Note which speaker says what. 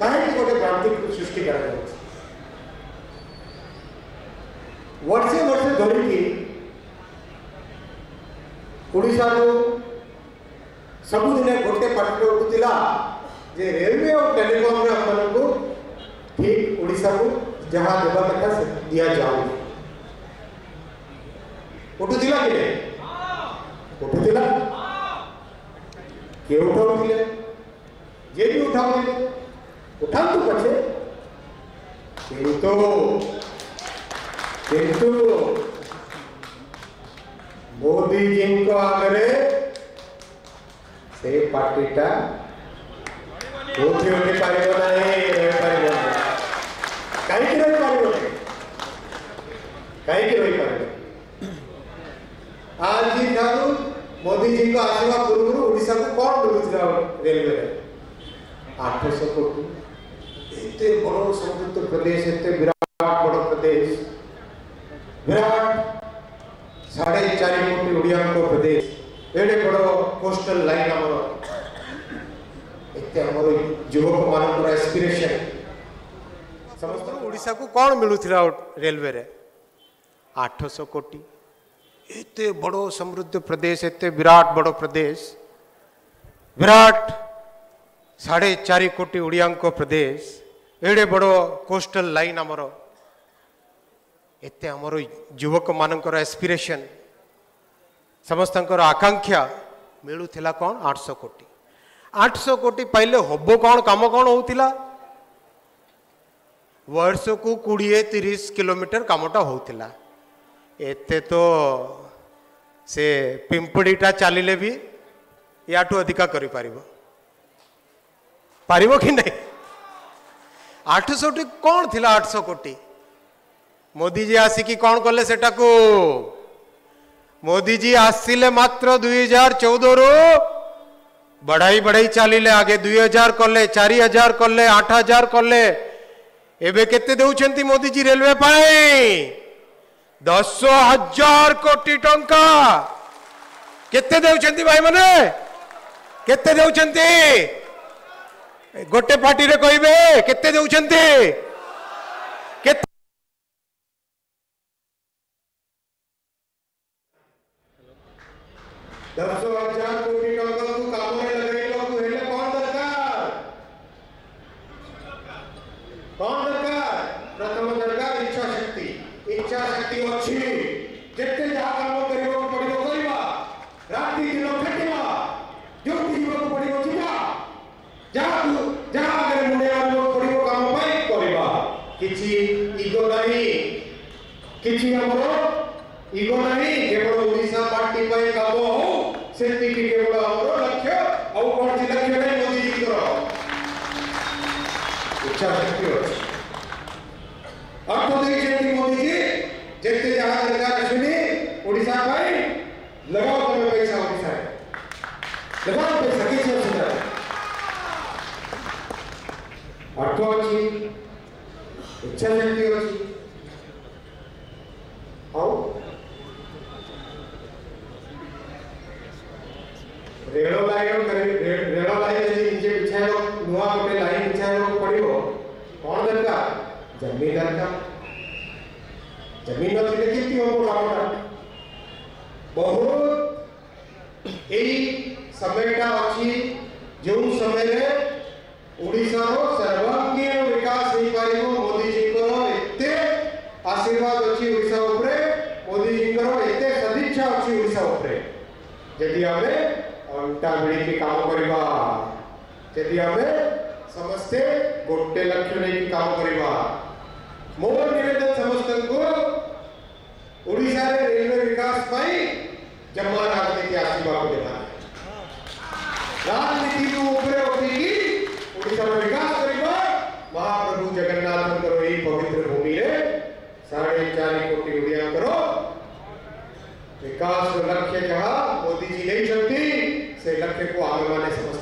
Speaker 1: କାହିଁକି ଗୋଟେ କ୍ରାନ୍ତିକୁ ସୃଷ୍ଟି କରାଯାଉଛି ବର୍ଷେ ବର୍ଷେ ଧରିକି ଓଡ଼ିଶାରୁ ସବୁଦିନେ ଗୋଟେ ପାର୍ଟି ଉଠୁଥିଲା ଯେ ରେଲୱେ ଆଉ ଟେଲିକମ୍ରେ ଆମମାନଙ୍କୁ ଠିକ୍ ଓଡ଼ିଶାକୁ ଯାହା ଦେବା କଥା ସେ ଦିଆଯାଉନି ଉଠୁଥିଲା କିଏ ଉଠୁଥିଲା କିଏ ଉଠାଉଥିଲେ ଯିଏ ବି ଉଠାଉଥିଲେ Tanto pache. Pintu. किंतु मोदी जिनको आमरे से पार्टीटा ಹೋಗಿ ಹೋಗಿ ಪರಿವರ್ತನೆ ಪರಿವರ್ತನೆ ಕೈಗೆ ಹೋಗಿ ಪರಿವರ್ತನೆ ಕೈಗೆ ಹೋಗಿ ಪರಿವರ್ತನೆ आज जी ठारू मोदी जी को आसवा पूर्व ओडिशा को कौन डुबुचला रेलवे आठशो कोटी इतने बड़ो संयुक्त प्रदेश इतने विराट बड़ो प्रदेश विराट साढ़े चार कोटी उड़िया को प्रदेश एडे बड़ो कोस्टल लाइन आम एत आम युवक पूरा एस्पिरेसन समस्त उड़ीसा को कौन मिलूला रेलवे रे 800 कोटी इतने बड़ो समृद्ध प्रदेश इतने विराट बड़ो प्रदेश विराट साढ़े चार कोटी उड़िया को प्रदेश एडे बड़ कोस्टल लाइन आमर एत आम युवक मानकर एस्पिरेसन समस्त आकांक्षा मिलूला कौन आठश कोटी आठश कोटी पाइले हब कौन कम कौन होता वर्ष को कोड़े तीस किलोमीटर कमटा होता एत तो से पिंपड़ीटा चलिए भी याठू अधिका कर पार कि नहीं आठशी कौन थी आठश कोटी मोदी जी आसिक कौन कले को मोदी जी आसिले मात्र दुई हजार चौद रु बढ़ाई बढ़ाई चलिए आगे दुई हजार कले चार हजार कले आठ हजार कले एवं केत मोदी जी रेलवे दस हजार कोटी टाइम के भाई मैंने के गोटे पार्टी कहते कहबे କିଛି ଇଗୋ ନାହିଁ କିଛି ଆମର ଇଗୋ ନାହିଁ କେବଳ ଓଡ଼ିଶା ପାର୍ଟି ପାଇଁ କାମ ହଉ ସେତିକି କେବଳ ଆମର ଲକ୍ଷ୍ୟ ଆଉ କ'ଣ ଲକ୍ଷ୍ୟ ନାହିଁ ମୋଦିଜୀଙ୍କର ଇଚ୍ଛା ଶକ୍ତି ଅଛି ଅର୍ଥ ଦେଇଛନ୍ତି ମୋଦିଜୀ ଯେତେ ଯାହା ଦରକାର ଆସୁନି ଓଡ଼ିଶା ପାଇଁ ଲଗାଅ ତମେ ପଇସା ଓଡ଼ିଶାରେ ଲଗାଅ ପଇସା କିଛି ଅସୁବିଧା ଅର୍ଥ ଅଛି ଇଚ୍ଛା ଶକ୍ତି ଅଛି ଆଉ ରେଳ ଲାଇନ ରେଳ ଲାଇନ ଯଦି ନିଜେ ବିଛାଇବ ନୂଆ ଗୋଟେ ଲାଇନ ବିଛାଇବାକୁ ପଡିବ କଣ ଦରକାର ଜମି ଦରକାର ଜମି ନଥିଲେ କେମିତି ହବ କାମଟା ବହୁତ ଏଇ ସମୟଟା ଅଛି ଯେଉଁ ସମୟରେ ଓଡ଼ିଶାର ସର୍ବାଙ୍ଗୀନ આશીર્વાદ અછી ઓડિશા ઉપરે મોદીજીଙ୍କର ଏତେ ସଦିଚ୍ଛା ଅଛି ଓଡ଼ିଶା ଉପରେ ଯଦି ଆମେ ଅଣ୍ଟା ଭିଡ଼ିକି କାମ କରିବା ଯଦି ଆମେ ସମସ୍ତେ ଗୋଟେ ଲକ୍ଷ୍ୟ ନେଇକି କାମ କରିବା ମୋ ନିବେଦନ ସମସ୍ତଙ୍କୁ ଓଡ଼ିଶାରେ ରେଲୱେ ବିକାଶ ପାଇଁ ଜମା ରାଜନୀତି ଆସିବାକୁ ଦେବା कार्य करो विकास जो लक्ष्य कहा मोदी जी नहीं चलती से लक्ष्य को आगे लाने समझ